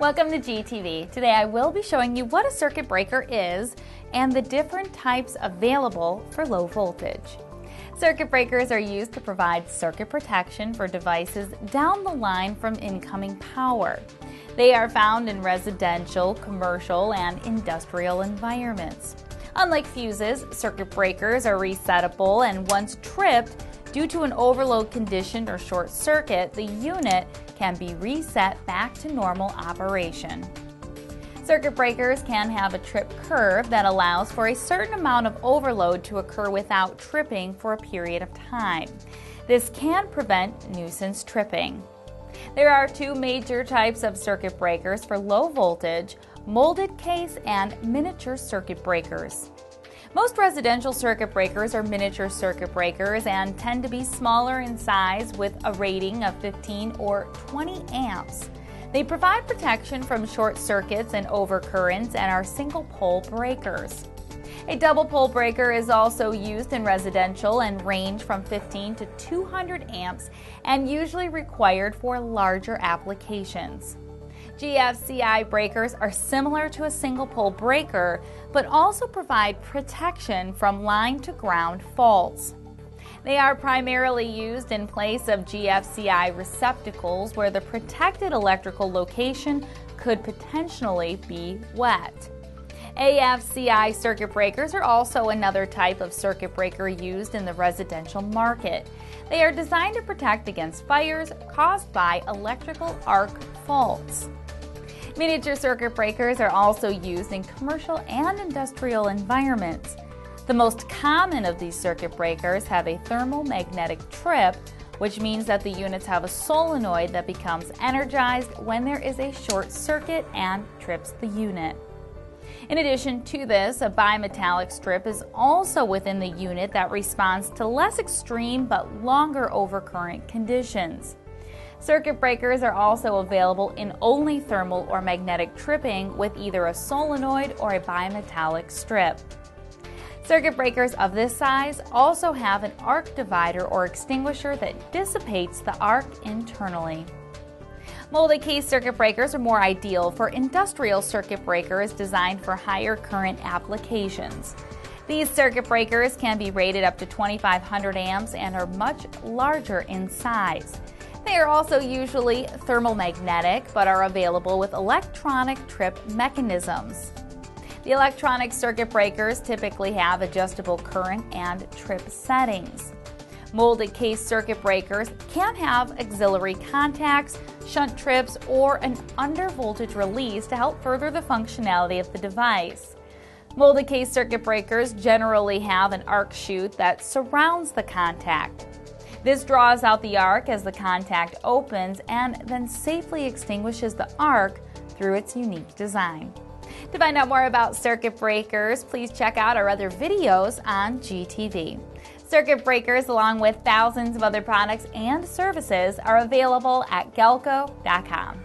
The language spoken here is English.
Welcome to GTV. Today I will be showing you what a circuit breaker is and the different types available for low voltage. Circuit breakers are used to provide circuit protection for devices down the line from incoming power. They are found in residential, commercial, and industrial environments. Unlike fuses, circuit breakers are resettable and once tripped, due to an overload condition or short circuit, the unit can be reset back to normal operation. Circuit breakers can have a trip curve that allows for a certain amount of overload to occur without tripping for a period of time. This can prevent nuisance tripping. There are two major types of circuit breakers for low voltage molded case and miniature circuit breakers. Most residential circuit breakers are miniature circuit breakers and tend to be smaller in size with a rating of 15 or 20 amps. They provide protection from short circuits and overcurrents and are single pole breakers. A double pole breaker is also used in residential and range from 15 to 200 amps and usually required for larger applications. GFCI breakers are similar to a single pole breaker, but also provide protection from line to ground faults. They are primarily used in place of GFCI receptacles where the protected electrical location could potentially be wet. AFCI circuit breakers are also another type of circuit breaker used in the residential market. They are designed to protect against fires caused by electrical arc faults. Miniature circuit breakers are also used in commercial and industrial environments. The most common of these circuit breakers have a thermal magnetic trip, which means that the units have a solenoid that becomes energized when there is a short circuit and trips the unit. In addition to this, a bimetallic strip is also within the unit that responds to less extreme but longer overcurrent conditions. Circuit breakers are also available in only thermal or magnetic tripping with either a solenoid or a bimetallic strip. Circuit breakers of this size also have an arc divider or extinguisher that dissipates the arc internally. Molded case circuit breakers are more ideal for industrial circuit breakers designed for higher current applications. These circuit breakers can be rated up to 2500 amps and are much larger in size. They are also usually thermomagnetic but are available with electronic trip mechanisms. The electronic circuit breakers typically have adjustable current and trip settings. Molded case circuit breakers can have auxiliary contacts, shunt trips, or an under voltage release to help further the functionality of the device. Molded case circuit breakers generally have an arc chute that surrounds the contact. This draws out the arc as the contact opens and then safely extinguishes the arc through its unique design. To find out more about circuit breakers, please check out our other videos on GTV. Circuit breakers, along with thousands of other products and services, are available at galco.com.